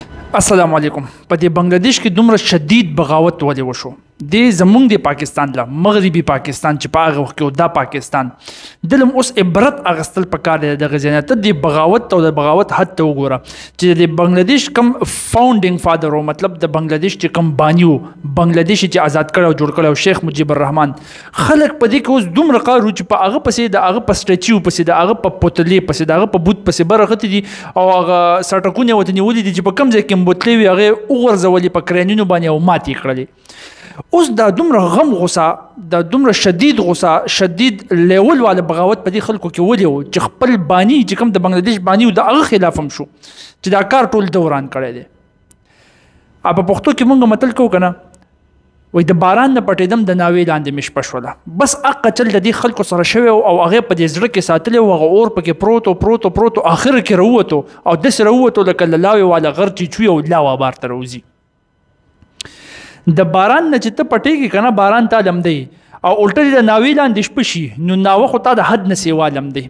السلام علیکم په دې بنگلاديش کې دومره شدید بغاوت ولې وشو د زمونږ د پاکستان له مغربي پاکستان چې په هغه وخت کې دا پاکستان دلم اوس عبرت اغستل پکار دی د غزینت د بغاوت او د بغاوت حد ته وګوره چې د بنگلاديش کم فاونډینګ فادر او مطلب د بنگلاديش چې کم بانیو بنگلاديش چې آزاد کړو جوړ کړو شیخ مجیب الرحمن خلک په دې کې اوس دومره قارو چې په هغه پسې د هغه په سټیچو پسې د هغه په پوتلې پسې د هغه په بوت پسې برغت دي او هغه سټکونه وته نیولې دي چې په کم ځای کې بوتلې وي هغه وګرځولې په کرینونو باندې او ماتې کړلې اوس دا دومره غم غوسه دا دومره شدید غوسه شدید لیول والا بغاوت په دې خلکو کې ولې و چې خپل بانی چې کوم د بنگلاديش بانی او د هغه خلاف هم شو چې دا کار ټول دوران کړی دی ا په پښتو کې مونږ متل کو کنه وای د باران نه پټېدم د ناوې لاندې مش پښوله بس اق چل د دې خلکو سره شوی او هغه په دې زړه کې ساتلی او هغه اور پکې پروت او پروت او پروت اخر کې وروته او د سره وته لکه لاوي والا غر چې چوي او لا و بار تر وزي د باران نه چې ته پټېږي کنه باران ته لم دی او الټه د ناوی لاندې شپ شي نو ناوه خو تا د حد نه سیوالم دی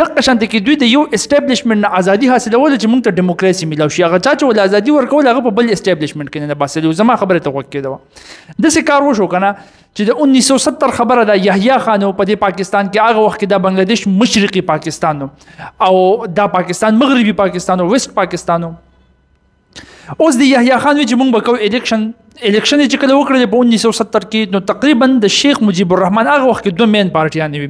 د قشنت کې دوی د یو اسټابلیشمنت ازادي حاصلول چې موږ ته دیموکراسي ملو شي هغه چا چې ول ازادي ورکول هغه په بل اسټابلیشمنت کې نه باسلو زما خبره ته وکړه دا د څه کار وشو کنه چې د 1970 خبره ده یحیی خان په دې پاکستان کې هغه وخت کې د بنگلاديش مشرقي پاکستان او دا پاکستان مغربي پاکستان او ویسټ پاکستان اوس دی یحیی خان وی چې مونږ به کو الیکشن الیکشن چې کله وکړل په 1970 کې نو تقریبا د شیخ مجیب الرحمن هغه وخت کې دوه مین پارټیان وي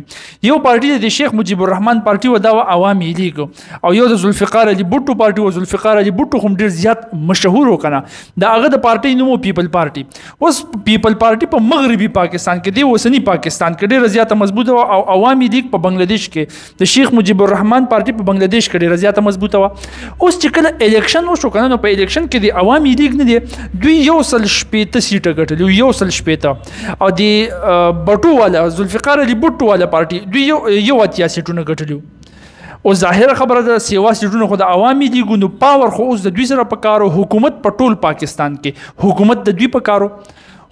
یو پارټي د شیخ مجیب الرحمن پارټي و دا عوامي لیګ او یو د ذوالفقار علي بوټو پارټي او ذوالفقار علي بوټو هم ډیر زیات مشهور وکنه دا هغه د پارټي نومو پیپل پارټي اوس پیپل پارټي په مغربي پاکستان کې دی اوسنی پاکستان کې ډیر زیات مضبوط او عوامي لیګ په بنگلاديش کې د شیخ مجیب الرحمن پارټي په بنگلاديش کې ډیره زیاته مضبوطه و اوس چې کله الیکشن وشو کنه نو په الیکشن کې د عوامي لیګ نه دی دوی یو سل شپېته سیټه ګټلې یو سل شپېته او د بټو والا ذوالفقار علي بټو والا پارټي دوی یو یو اتیا سیټونه ګټلې او ظاهره خبره ده سیوا سیټونه خو د عوامي لیګ نو پاور خو اوس د دوی سره په کارو حکومت په ټول پاکستان کې حکومت د دوی په کارو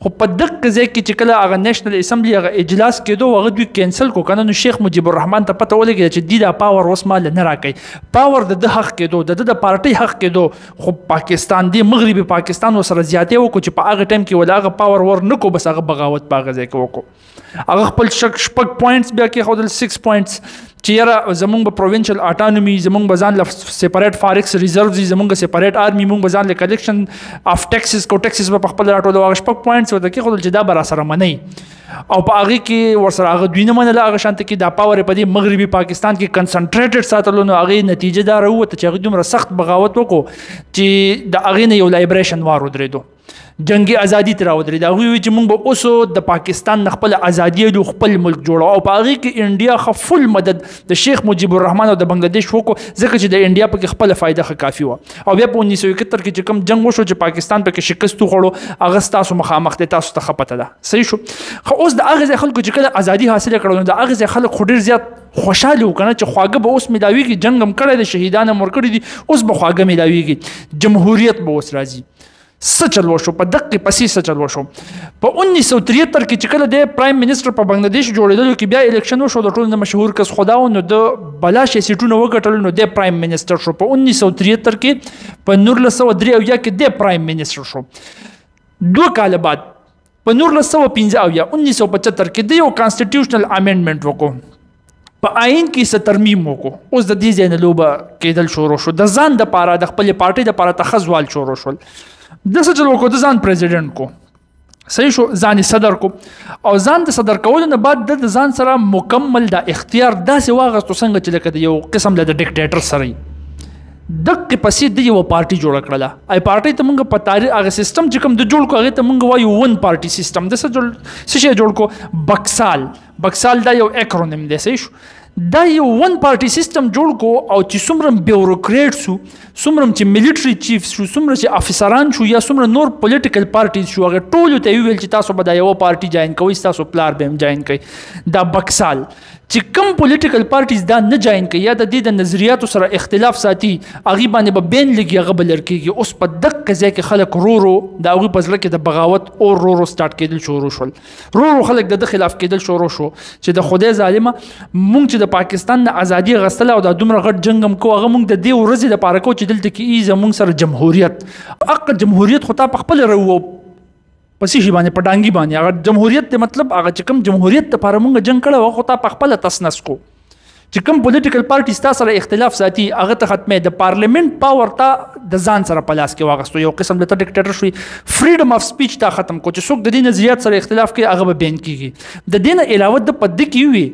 خو په دغه ځای کې چې کله هغه نېشنل اسمبلی هغه اجلاس کېدو هغه دوی کینسل کو کنه نو شیخ مجیب الرحمن ته پته ولګی چې دی دا پاور اوس مال نه راکې پاور د د حق کېدو د د پارټي حق کېدو خو پاکستان دی مغربي پاکستان وسره زیاتې وکړو چې په هغه ټیم کې ولاغه پاور ور نکو بس هغه بغاوت پاغه ځای کې وکړو هغه خپل شک شپږ پوینټس بیا کې خودل 6 پوینټس چې یاره زمونږ به پروینشل اټانومي زمونږ به ځان له سیپریټ فارکس ریزرو زی زمونږ سیپریټ آرمي مونږ به ځان له کلیکشن اف ټیکسس کو ټیکسس په خپل راټول هغه شپږ پوینټس ورته کې خودل چې دا بر سره منی او په هغه کې ورسره هغه دوی نه منله هغه شانته کې دا پاور په دې مغربي پاکستان کې کنسنټریټډ ساتلو نو هغه نتیجه دار وو ته چې هغه دومره سخت بغاوت وکړو چې د هغه نه یو لایبریشن وارو درېدو جنگي ازادي تر ودرې دا وی چې موږ به اوس د پاکستان د خپل ازادي او خپل ملک جوړو او په هغه کې انډیا خپل مدد د شیخ مجیب الرحمن او د بنگلاديش وکړو ځکه چې د انډیا په خپل فائدہ خه کافي و او بیا په 1971 کې چې کوم جنگ وشو چې پاکستان په کې شکست وخوړو هغه تاسو مخامخ ته تاسو ته خپته ده صحیح شو خو اوس د هغه خلکو چې کله ازادي حاصله کړو نو د هغه خلک خو ډیر زیات خوشاله وکنه چې خواږه به اوس ملاویږي جنگ هم کړی د شهیدانو مر کړی دي اوس به خواږه ملاویږي جمهوریت به اوس راځي څه چل وشو په دقیق پسې څه چل وشو په 1973 کې چې کله د پرایم منسٹر په بنگلاديش جوړېدلو کې بیا الیکشن وشو د ټولو مشهور کس خداو نو د بلاش سیټونه وګټل نو د پرایم منسٹر شو په 1973 کې په 1903 کې د پرایم منسٹر شو دوه کال بعد په 1915 1975 کې د یو کانسټیټیوشنل امندمنت وکړو په آئین کې څه ترمیم وکړو اوس د دې ځای نه لوبه کېدل شروع شو د ځان د پاره د خپل پارټي د پاره تخزوال شروع شول د څه چلو کو د ځان پریزیدنت کو صحیح شو ځان صدر کو او ځان د صدر کولو نه بعد د ځان سره مکمل د اختیار داسې واغستو څنګه چې لکه د یو قسم له ډیکټیټر سره دغه پسې د یو پارټي جوړ کړل ای پارټي ته موږ په تاریخ هغه سیستم چې کوم د جوړ کو هغه ته موږ وایو ون پارټي سیستم د څه جوړ څه شي جوړ کو بکسال بکسال دا یو اکرونیم دی صحیح شو دا یو ون پارټي سیستم جوړ کو او چې څومره بیوروکریټ شو څومره چې ملټري چیف شو څومره چې افسران شو یا څومره نور پولیټیکل پارټیز شو هغه ټول ته ویل چې تاسو به دا یو پارټي جوائن کوئ تاسو پلار به هم جوائن کوي دا بکسال چې کوم پولیټیکل پارټیز دا نه جاین کوي یا د دې د نظریاتو سره اختلاف ساتي هغه باندې به بین لګي هغه بلر کیږي اوس په دقه ځای کې خلک رو رو دا هغه په ځل کې د بغاوت او رو رو سٹارټ کېدل شروع شول رو رو خلک د خلاف کېدل شروع شو چې د خدای ظالمه مونږ چې د پاکستان د ازادي غستله او د دومره غټ جنگ هم کو هغه مونږ د دې ورځې لپاره کو چې دلته کې ای زمونږ سره جمهوریت اق جمهوریت خو تا په خپل رو پسې شي باندې پټانګي باندې هغه جمهوریت ته مطلب هغه چې کوم جمهوریت ته پر موږ جنگ کړو خو تا په خپل تسنس کو چې کوم پولیټیکل پارټي ستا سره اختلاف ساتي هغه ته ختمه د پارلیمنت پاور ته د ځان سره په لاس کې واغستو یو قسم د ډیکټیټر شوی فریډم اف سپیچ ته ختم کو چې څوک د دې نظریات سره اختلاف کوي هغه به بین کیږي د دین علاوه د پد کې وي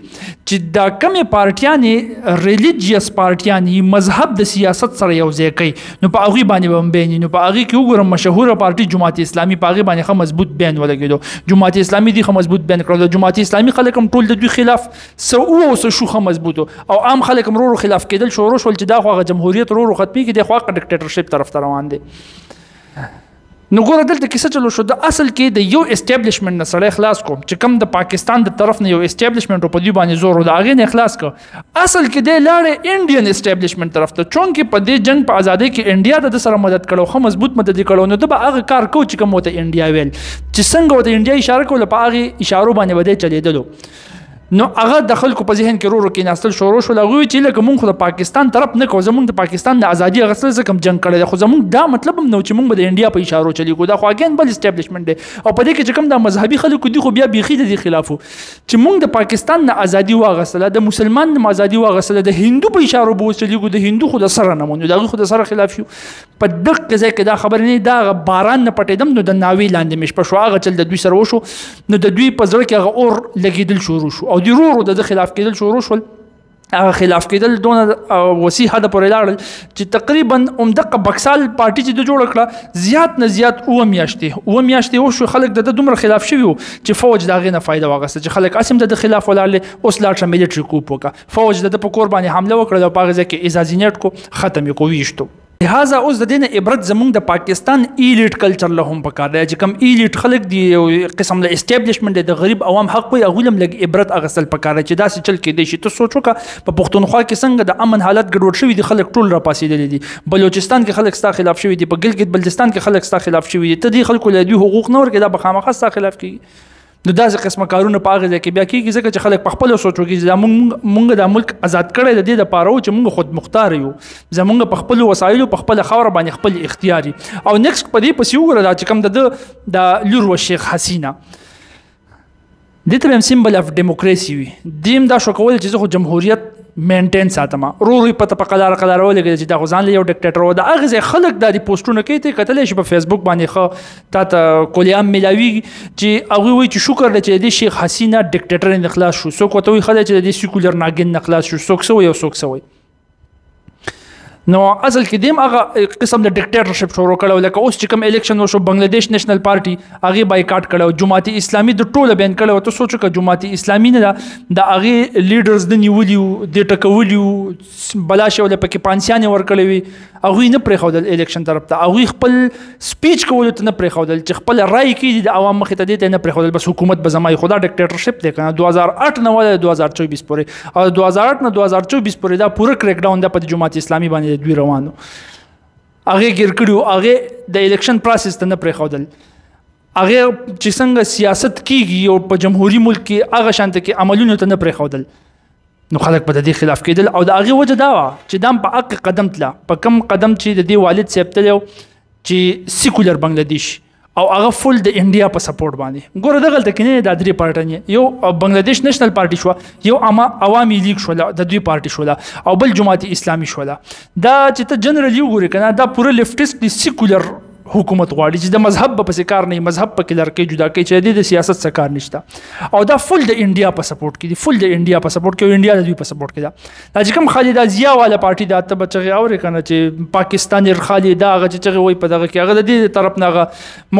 چې دا کمې پارټیانې ریلیجیس پارټیانې مذهب د سیاست سره یو ځای کوي نو په هغه باندې به بین نو په هغه کې وګورم مشهوره پارټي جماعت اسلامي په هغه باندې خه مضبوط بین ولګیدو جماعت اسلامي دی خه مضبوط بین کړو جماعت اسلامي خلک هم ټول د دوی خلاف سو او سو شو خه مضبوط او عام خلک هم ورو خلاف کېدل شروع شول چې دا خو جمهوریت ورو ختمي کې د خو ډیکټیټرشپ طرف روان دي نو ګوره دلته کیسه چلو شو د اصل کې د یو اسټابلیشمنت نه سړی خلاص کوم چې کم د پاکستان د طرف نه یو اسټابلیشمنت په دی باندې زور د هغه نه خلاص کو اصل کې د لاړې انډین اسټابلیشمنت طرف ته چون کې په دې جنگ په ازادي کې انډیا د سره مدد کړو خو مضبوط مدد کړو نو د به هغه کار کو چې کوم ته انډیا ویل چې څنګه د انډیا اشاره کوله په هغه اشاره باندې بده چلیدلو نو هغه د خلکو په ذهن کې رورو کې ناستل شروع شو لغوي چې لکه مونږ خو د پاکستان طرف نه کوو زمونږ د پاکستان د ازادي غسل څخه کم جنگ کړی خو زمونږ دا مطلب هم نو چې مونږ د انډیا په اشارو چلی کو دا خو اگین بل اسټابلیشمنت دی او په دې کې چې کوم د مذهبي خلکو دی خو بیا بيخي د خلافو چې مونږ د پاکستان نه ازادي واغسله د مسلمان نه ازادي واغسله د هندو په اشارو بوسلی کو د هندو خو د سره نه مونږ دا خو د سره خلاف یو په دغه ځای کې دا خبره نه دا باران نه پټېدم نو د ناوی لاندې مې شپه شو هغه چل د دوی سره وشو نو د دوی په زړه کې هغه اور لګېدل شروع شو او د رورو د خلاف کېدل شروع شول هغه خلاف کېدل دونه وسیح حد پورې لاړل چې تقریبا عمدقه بکسال پارټي چې د جوړ کړه زیات نه زیات او میاشتې او میاشتې او شو خلک د دومره خلاف شوی وو چې فوج دا غي نه فائدہ واغسته چې خلک اسیم د خلاف ولاړل اوس لا ټر ملټری کوپ وکا فوج د په قرباني حمله وکړه او پاغه ځکه اجازه نټ کو ختم کو ویشتو لهذا اوس د دې نه عبرت زمونږ د پاکستان ایلیټ کلچر له هم پکار دی چې کوم ایلیټ خلک دی یو قسم له اسټابلیشمنټ د غریب عوام حق وي هغه لم لګ عبرت اغسل پکار دی چې دا څه چل کېدی شي ته سوچ وکړه په پښتونخوا کې څنګه د امن حالت ګډوډ شوی دي خلک ټول را پاسېدلې دي بلوچستان کې خلک ستا خلاف شوی دي په ګلګت بلتستان کې خلک ستا خلاف شوی دي ته دې خلکو له دوی حقوق نه ورکې دا به خامخا ستا خلاف کیږي نو داسې قسمه کارونه په هغه ځای کې بیا کېږي ځکه چې خلک په خپل سوچ وکړي چې موږ موږ د ملک آزاد کړی د دې لپاره و چې موږ خود مختار یو زموږ په خپل وسایلو په خپل خاور باندې خپل اختیاري او نیکسټ په دې پسې وګوره دا چې کوم د د لور و شیخ حسینه د تر هم سیمبل اف دیموکراسي وي دیم دا شو کول چې زه خو جمهوریت مینټین ساتم رو رو پته په قلار قلار ولګي چې دا غزان له یو ډیکټیټر و دا اغه خلک د پوسټونو کې ته کتل شي په فیسبوک باندې خو تا ته کولیام ملاویږي چې هغه وایي چې شکر دی چې د شیخ حسینه ډیکټیټر نه خلاص شو څوک وته وي خدای چې د سیکولر ناګین نه خلاص شو څوک سو یو څوک سوی نو اصل کې دیم هغه قسم د ډیکټیټرشپ شروع کړو لکه اوس چې کوم الیکشن وشو بنگلاديش نېشنل پارټي هغه بایکاټ کړو جماعت اسلامي د ټوله بین کړو ته سوچ کړه جماعت اسلامي نه دا هغه لیډرز د نیولیو د ټکولیو بلا شو له پکې پانسیانې ورکړې وي هغوی نه پرېښودل الیکشن طرف ته هغوی خپل سپیچ کولو ته نه پرېښودل چې خپل رای کېږي د عوام مخې ته دې ته نه پرېښودل بس حکومت به زما خدا ډکټیټرشپ دی که نه دوه زره اټ نه وله دوه زره چوبیس پورې او دوه زره اټ نه دوه زره چوبیس پورې دا پوره کریک ډاون ده په د جماعت اسلامي باندې دوی روانو هغه ګیر کړي هغه د الیکشن پروسس ته نه پرېښودل هغه چې څنګه سیاست کیږي او په جمهوریت ملک کې هغه شانته کې عملونه ته نه پرې خودل نو خلک په دې خلاف کېدل او د هغه وجه دا و چې دام په حق قدم تله په کم قدم چې د دې والد صاحب تلو چې سیکولر بنگلاديش او هغه فول د انډیا په سپورټ باندې ګوره دغه ته کینه د درې پارټي یو بنگلاديش نېشنل پارټي شو یو اما عوامي لیګ شو د دوی پارټي شو او بل جماعت اسلامي شو دا چې ته جنرالي وګورې کنه دا پوره لیفټیست سیکولر حکومت غواړي چې د مذهب په پسې کار نه مذهب په کې لړکې جدا کوي چې د سیاست څخه کار نشته او دا فل د انډیا په سپورټ کې دي فل د انډیا په سپورټ کې او انډیا د دوی په سپورټ کې ده دا چې کوم خالد ضیا والا پارټي دا ته بچي اور کنه چې پاکستان ير خالد دا غ چې وي په دغه کې هغه د دې طرف نه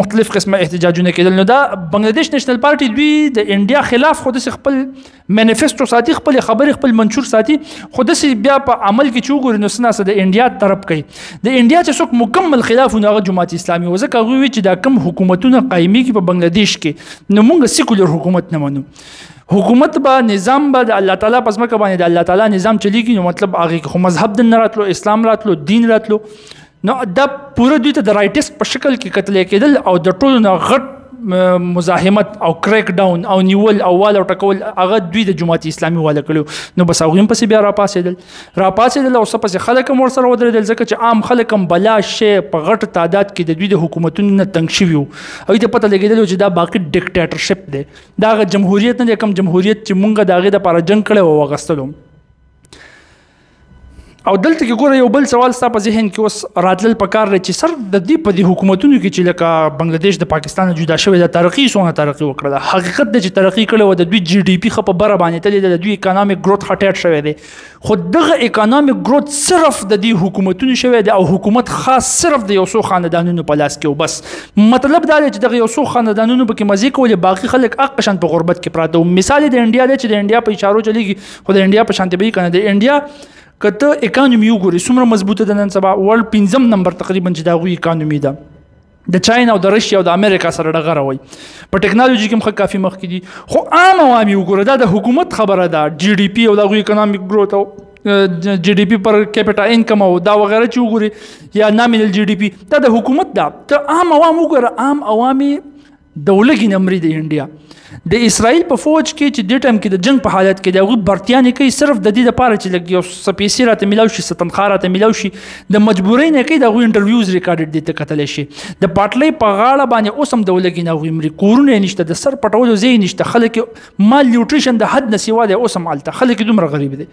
مختلف قسمه احتجاجونه کېدل نو دا بنگلاديش نېشنل پارټي دوی د انډیا خلاف خود خپل مینیفیسټو ساتي خپل خبرې خپل منشور ساتي خو د سی بیا په عمل کې چوغور نو سنا سره د انډیا طرف کوي د انډیا چې څوک مکمل خلاف نه غو جماعت اسلامي او ځکه غوي چې دا کم حکومتونه قائمي کې په بنگلاديش کې نو موږ سیکولر حکومت نه منو حکومت با نظام با د الله تعالی پس مکه باندې د الله تعالی نظام چلیږي نو مطلب هغه خو مذهب د نه راتلو اسلام راتلو دین راتلو نو دا پوره دوی ته د رایټیست په شکل کې قتل کېدل او د ټولو نه غټ مزاحمت او کریک ډاون او نیول او وال او ټکول هغه دوی د جماعت اسلامي والا کړو نو بس هغه هم پسې بیا را پاسېدل را پاسېدل او سپس خلک هم ورسره ودرېدل ځکه چې عام خلک هم بلا شي په غټ تعداد کې د دوی د حکومتونو نه تنګ شوي وو او ته پته لګېدل چې دا باقي ډیکټیټرشپ دی دا غ جمهوریت نه دی کوم جمهوریت چې مونږ داغه د لپاره جنگ کړو او غستلو او دلته کې ګوره یو بل سوال ستا په ذهن کې اوس راتلل پکار دی چې سر د دې په دې حکومتونو کې چې لکه بنگلاديش د پاکستان جدا شوی د ترقی سونه ترقی وکړه حقیقت د چې ترقی کړي و د دوی جی ډی پی خپ بره باندې تل د دوی اکونومیک ګروث هټیټ شوی دی خو دغه اکونومیک ګروث صرف د دې حکومتونو شوی دی او حکومت خاص صرف د یو څو خاندانونو په لاس کې او بس مطلب دا دی چې دغه یو څو خاندانونو به کې مزي کولې باقي خلک اقشن په غربت کې پراته مثال د انډیا دی چې د انډیا په اشارو چلیږي خو د انډیا په شان دی کنه د انډیا کته اکانومي وګوري څومره مضبوطه ده نن سبا ورلد پنځم نمبر تقریبا چې دا غوي اکانومي ده د چاینا او د رشیا او د امریکا سره ډغره وای په ټکنالوژي کې هم کافي مخ کې دي خو عام عوامي وګوره دا د حکومت خبره ده جی ډي پی او د غوي اکانومیک ګروث او جی ډي پی پر کیپټا انکم او دا وغیرہ چې وګوري یا نامینل جی ډي پی دا د حکومت ده ته عام عوام وګوره عام عوامي د ولګي نمرې د انډیا د اسرایل په فوج کې چې د ټایم کې د جنگ په حالت کې د غو برتیا نه کوي صرف د دې لپاره چې لګي او سپیسي راته ملاو شي ستنخار راته ملاو شي د مجبورۍ نه کوي د غو انټرویوز ریکارډډ دي ته کتل شي د پټلې په غاړه باندې اوسم د ولګي نه غو مری کورونه نشته د سر پټولو زی نشته خلک مال نیوټریشن د حد نه سیواله اوسم الته خلک دومره غریب دي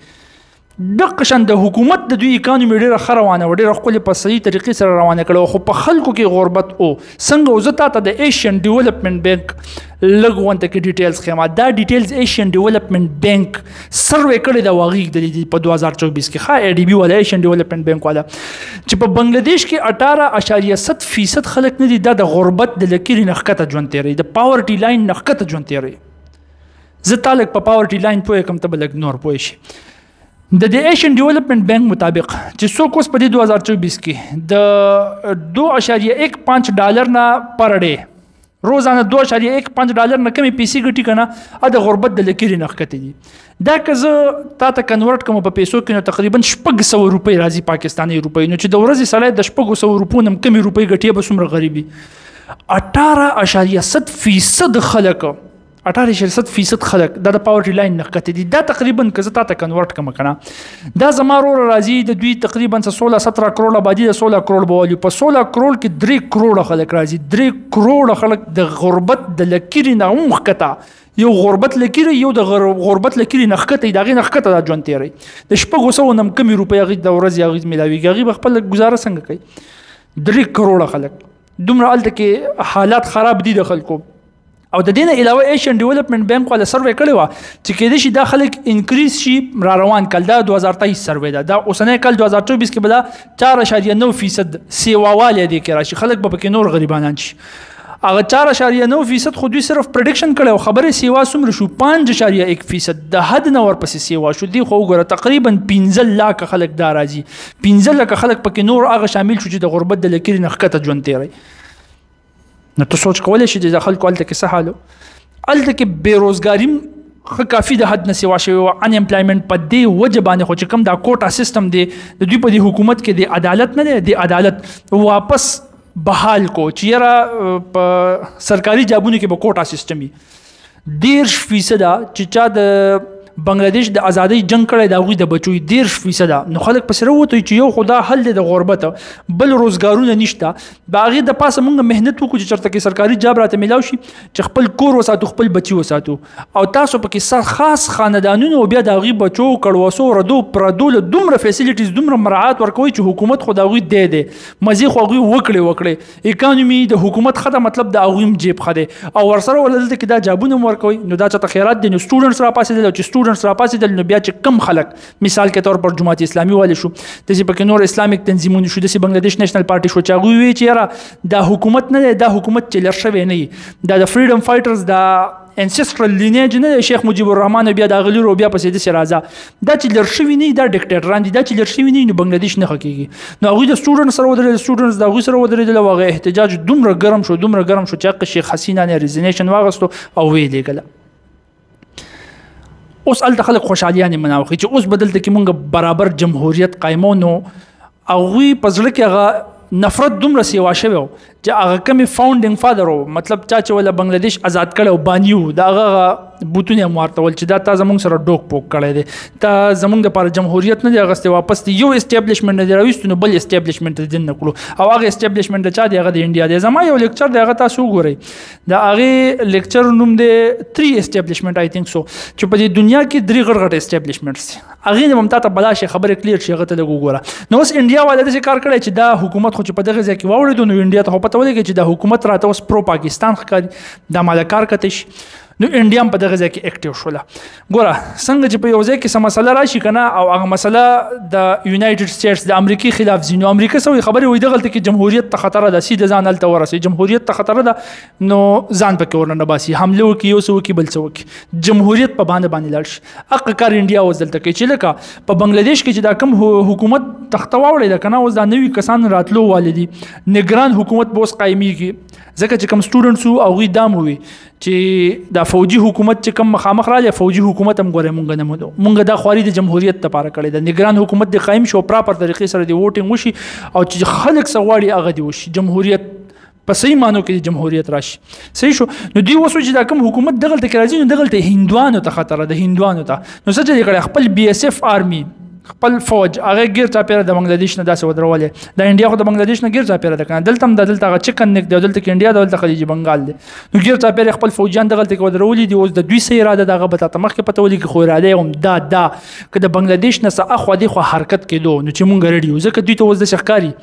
د قشن د حکومت د دوی اکانومي ډیره خروانه و ډیره خپل په صحیح طریقې سره روانه کړو خو په خلکو کې غربت او څنګه وزتا ته د ایشین ډیولپمنت بانک لګونته کې ډیټیلز خما دا ډیټیلز ایشین ډیولپمنت بانک سروې کړې دا واغی د په 2024 کې ښه ای ډي بي ولا ایشین ډیولپمنت بانک والا چې په بنگلاديش کې 18.7% خلک نه دي د غربت د لکیر نخکته ژوند تیری د پاورټي لاین نخکته ژوند تیری زه تالک په پاورټي لاین پوه کوم ته بلګ نور پوه شي د د ایشن ډیولپمنٹ بانک مطابق چې څوک اوس په دې 2024 کې د 2.15 ډالر نه پر ډې روزانه 2.15 ډالر نه کمی پیسې ګټي کنه ا د غربت د لکیري نه ښکته دي دا که زه تا ته کنورټ کوم په پیسو کې نو تقریبا 600 روپۍ راځي پاکستاني روپۍ نو چې د ورځې سړی د 600 روپو نم کمی روپۍ ګټي به څومره غریبي 18.7 فیصد خلک 18 فیصد خلک دا د پاورټي لاین نه کته دي دا تقریبا که زه تاسو کنورټ کوم کنه دا زما رور راځي د دوی تقریبا 16 17 کروڑ آبادی د 16 کروڑ بوالي په 16 کروڑ کې 3 کروڑ خلک راځي 3 کروڑ خلک د غربت د لکيري نه هم کته یو غربت لکيري یو د غربت لکيري نه کته دا غي نه کته د ژوند تیری د شپږو سو نم کمی روپۍ غي د ورځ یا غي ملاوي غي خپل گزاره څنګه کوي 3 کروڑ خلک دومره الته کې حالات خراب دي د خلکو او د دې نه علاوه ایشین ډیولپمنټ بانک ولا سروې کړې و چې کېدې شي دا خلک انکریز شي را روان کال دا 2023 سروې ده دا اوسنۍ کال 2024 کې بلا 4.9% سیواواله دي کې راشي خلک به پکې نور غریبانان شي هغه 4.9% خو دوی صرف پریډکشن کړي او خبره سیوا سمره شو 5.1% د حد نه ورپسې سیوا شو دی خو ګره تقریبا 15 لاک خلک دا راځي 15 لاک خلک پکې نور هغه شامل شو چې د غربت د لکیر نخکته ژوند تیری نو ته سوچ کولای شي چې خلکو هلته کې څه حالو هلته کې بیروزګاریم خه کافي د حد نه سیوا شوی او ان امپلایمنت په دې وجه باندې خو چې کوم دا کوټا سیستم دی د دوی په دې حکومت کې د عدالت نه دی د عدالت واپس بحال کو چې را سرکاري جابونه کې به کوټا سیستم وي دیرش فیصده چې چا د بنگلاديش د ازادۍ جنگ کړی دا غوي د بچو 13% نو خلک پس وروته چې یو خدا حل دی د غربت بل روزګارونه نشته باغې د پاسه مونږ مهنت وکړو چې چرته کې سرکاري جاب راته ملاو شي چې خپل کور وساتو خپل بچي وساتو او تاسو پکې سر خاص خاندانونو بیا د غي بچو کړوسو ردو پردو له دومره فیسیلیټیز دومره مراعات ورکوي چې حکومت خو دا غوي دی دی مزي خو غوي وکړي وکړي اکانومي د حکومت خده مطلب د اغویم جیب خده او ورسره ولدلته کې دا جابونه ورکوي نو دا چاته خیرات دي نو سټوډنټس را پاسې دل چې سټوډنټس را پاسې دل نو بیا چې کم خلک مثال کې تور پر جماعت اسلامي والي شو د چې پکې نور اسلامیک تنظیمونه شو د چې بنگلاديش نېشنل پارټي شو چې هغه وی چې را دا حکومت نه دا حکومت چې لر شوی نه دا د فریډم فایټرز دا انسیسټرل لینیج نه شیخ مجیب الرحمن بیا د غلی رو بیا پسې د سرازه دا چې لر شوی نه دا ډیکټیټران دي دا چې لر شوی نه نو بنگلاديش نه خکېږي نو هغه د سټوډنټ سره ودرېدل سټوډنټس د هغه سره ودرېدل او هغه احتجاج دومره ګرم شو دومره ګرم شو چې شیخ حسینا نه ریزینیشن واغستو او وی لګل اوس ال خلک خوشحاليانه مناوخي چې اوس بدلته کې مونږ برابر جمهوریت قائمو نو هغوی په زړه کې هغه نفرت دومره سیوا شوی و چې هغه کمی فاونډینګ فادر و مطلب چا چې ولا بنگلاديش آزاد کړي او بانیو دا هغه بوتونه مارته ول چې دا تا زمونږ سره ډوک پوک کړي دي تا زمونږ د پر جمهوریت نه غسته واپس دی یو اسټابلیشمنت نه راوستونه بل اسټابلیشمنت دین نه کړو او هغه اسټابلیشمنت چا دی هغه د انډیا دی زما یو لیکچر دی هغه تاسو ګورئ دا هغه لیکچر نوم دی 3 اسټابلیشمنت آی ثینک سو چې په دې دنیا کې درې غړ غړ اسټابلیشمنټس هغه د ممتا ته بلاشه خبره کلیر شي هغه ته لګو ګوره نو اوس انډیا والے د کار کړی چې دا حکومت خو چې په دغه ځای کې واوړید نو انډیا ته پته ولګی چې دا حکومت راته اوس پرو پاکستان ښکاري دا مال کار کتش نو انډیا په دغه ځای کې اکټیو شوله ګوره څنګه چې په یو ځای کې سم مسله راشي کنه او هغه مسله د یونایټډ سټیټس د امریکای خلاف ځینو امریکا سوې خبرې وې دغه کې جمهوریت ته خطر ده سیده ځان الته ورسي جمهوریت ته خطر ده نو ځان پکې ورننه باسي حمله وکي یو څه وکي بل څه وکي جمهوریت په باندې باندې لاړ شي اق کار انډیا اوس دلته کې چې لکه په بنگلاديش کې چې دا کم حکومت تخته واوړې ده کنه اوس دا نوي کسان راتلو والدي نگران حکومت به اوس قائميږي ځکه چې کم سټوډنټس او غي دام وي چې دا فوجي حکومت چې کم مخامخ راځي فوجي حکومت هم ګوره مونږ نه مودو مونږ دا خواري د جمهوریت لپاره کړی د نگران حکومت د قائم شو پراپر طریقې سره دی ووټینګ وشي او چې خلک سغواړي هغه دی وشي جمهوریت په صحیح معنی کې جمهوریت راشي صحیح شو نو دی وسو چې دا کوم حکومت دغه ته راځي نو دغه ته هندوانو ته خطر ده هندوانو ته نو څه چې کړه خپل بي اس اف آرمي خپل فوج هغه غیر چا پیره د بنگلاديش نه داسې ودرولې د انډیا خو د بنگلاديش نه غیر چا پیره د کنه دلته هم د دلته غ چکن نک د دلته کې انډیا د دلته خلیج بنگال دی نو غیر چا پیره خپل فوجان دغه ته ودرولې دی اوس د دوی سې اراده دغه به ته مخکې پته ولې کې خو اراده هم دا دا که د بنگلاديش نه سه اخو دی خو حرکت کېدو نو چې مونږ رډیو ځکه دوی ته اوس د شخکاری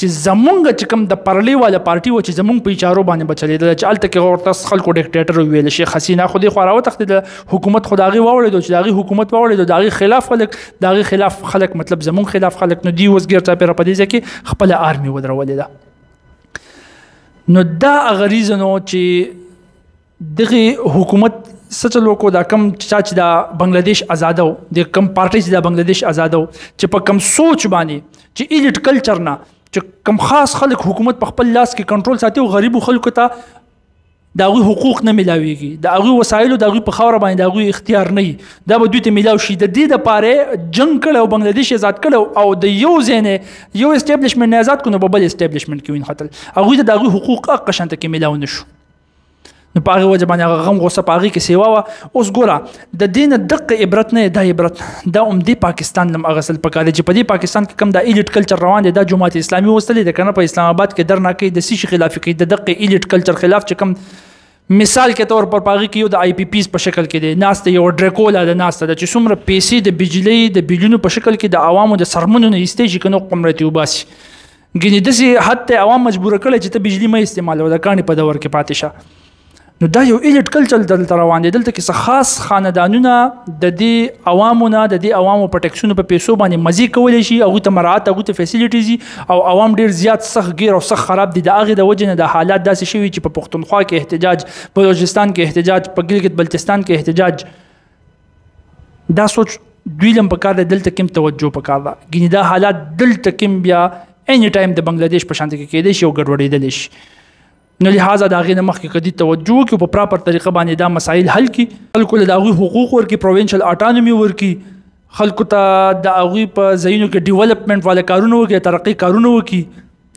چې زمونږ چې کوم د پرلی والا پارټي و چې زمونږ په چارو باندې بچلیدل چې الته کې ورته خلکو ډیکټیټر ویل شي حسینه خو دې خو راو تختید حکومت خداغي وړي چې داغي حکومت وړي داغي خلاف خلک داغي خلاف خلک مطلب زمونږ خلاف خلک نو دی وسګر ته پر پدې ځکه خپل آرمي ودرولې ده نو دا غریزه نو چې دغه حکومت سچل وکړو دا کم چا چې دا بنگلاديش آزادو د کم پارټي چې دا بنگلاديش آزادو چې په کم سوچ باندې چې ایلیټ کلچر نه چې کم خاص خلک حکومت په خپل لاس کې کنټرول ساتي او غریب خلکو ته دا غوي حقوق نه ملاويږي دا غوي وسایل دا غوي په خاور باندې دا غوي اختیار نه دا به دوی ته ملاو شي د دې د پاره جنگ کړو بنگلاديش آزاد کړو او د یو زینه یو اسټابلیشمنت نه آزاد کړو په بل اسټابلیشمنت کې وین خطر هغه دا غوي حقوق اقشنت کې ملاو نشو نو په هغه وجه باندې هغه غم غوسه په هغه کې سیوا وا اوس ګوره د دین دقه عبرت نه د عبرت دا هم د پاکستان لم اغسل پکار دي چې په دې پاکستان کې کم د ایلیټ کلچر روان دي د جماعت اسلامي وستلې د کنه په اسلام آباد کې درنه کې د سیش خلاف کې د دقه ایلیټ کلچر خلاف چې کم مثال کې تور پر پاغي کې یو د آی پی پیز په شکل کې دی ناس ته یو ډریکولا د ناس ته چې څومره پیسې د بجلی د بجلونو په شکل کې د عوامو د سرمنو نه ایستې چې کنو قمرتي وباسي ګینه د سي حتی عوام مجبور کړي چې ته بجلی مې استعمالو د کاني په دور کې پاتې شه نو دا یو الیټ کلچر دلته روان دي دلته کې خاص خاندانونه د دې عوامو نه د دې عوامو په ټیکسونو په پیسو باندې مزي کول شي او ته مراعات او ته فیسیلیټیز او عوام ډیر زیات سخت غیر او سخت خراب دي د اغه د وجه نه د حالات داسې شوي چې په پښتونخوا کې احتجاج په بلوچستان کې احتجاج په ګلګت بلتستان کې احتجاج دا سوچ دوی لم پکار دی دلته کوم توجه پکار ده ګینه دا حالات دلته کوم بیا اني ټایم د بنگلاديش په شانته کې کېدې شي او ګډوډېدل شي نو لہذا دا غي مخ کې کدي توجه وکړي په پراپر طریقه باندې دا مسایل حل کړي خلکو له داغي حقوق ورکي پروینشل اټانومي ورکي خلکو ته د هغه په ځایونو کې ډیولپمنٹ والا کارونه وکړي ترقی کارونه وکړي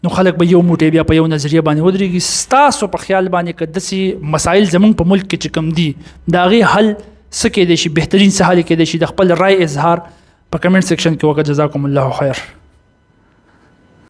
نو خلک به یو موټی بیا په یو نظریه باندې ودرېږي ستاسو په خیال باندې که داسې مسایل زمونږ په ملک کې چې کم دي د هغې حل څه کېدای شي بهترین څه حل کېدای شي د خپل رای اظهار په کمنټ سیکشن کې وکړه جزاکم الله خیر